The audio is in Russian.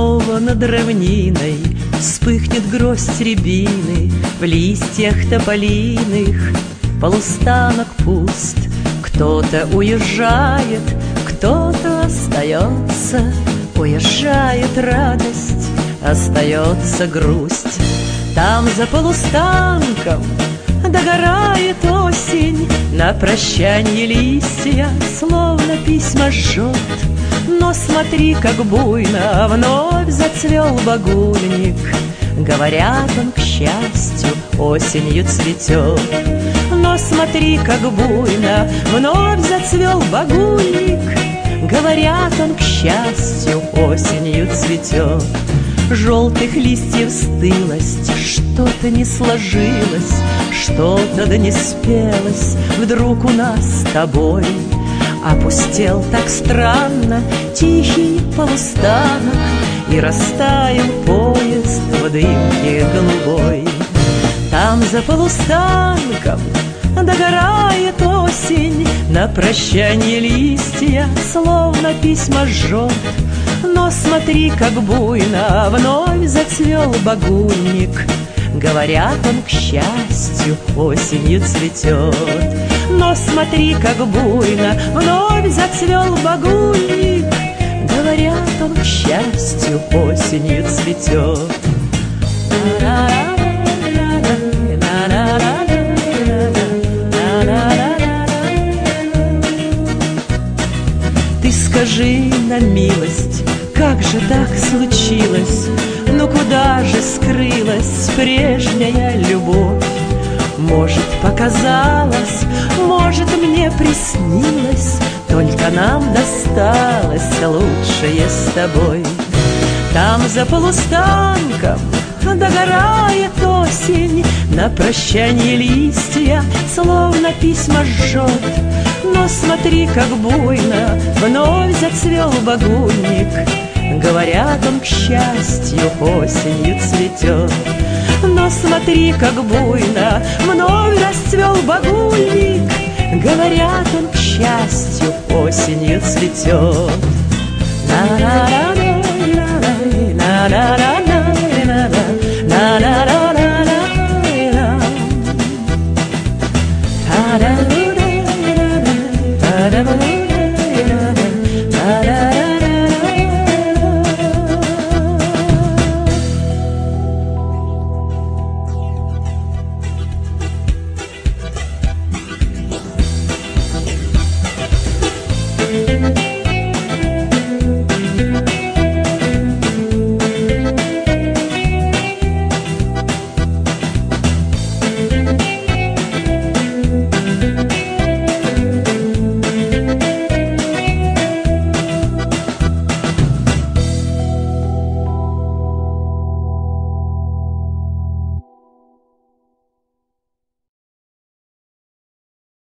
над равниной Вспыхнет гроздь рябины В листьях тополиных. Полустанок пуст Кто-то уезжает, кто-то остается. Уезжает радость, остается грусть. Там за полустанком Догорает осень. На прощанье листья Словно письма жжет Но смотри, как буйно Вновь зацвел багульник. Говорят, он, к счастью, осенью цветет. Но смотри, как буйно Вновь зацвел багульник. Говорят, он, к счастью, осенью цветет. Желтых листьев стылость, что-то не сложилось, Что-то да не спелось. Вдруг у нас с тобой. Опустел так странно тихий полустанок И растаял поезд в дымке голубой. Там за полустанком догорает осень На прощанье листья, словно письма жжет но смотри, как буйно вновь зацвел багульник Говорят, он, к счастью, осенью цветет Смотри, как буйно вновь зацвел багульник Говорят, он, к счастью, осенью цветет Ты скажи на милость, как же так случилось? Ну куда же скрылась прежняя любовь? Может, показалось, может, мне приснилось, Только нам досталось лучшее с тобой. Там за полустанком догорает осень, На прощанье листья, словно письма жжет. Но смотри, как буйно вновь зацвел багульник, Говорят, он, к счастью, осенью цветет. Смотри, как буйно вновь расцвел багульник, Говорят, он, к счастью, осенью цветет. На-на-на-на-на-на-на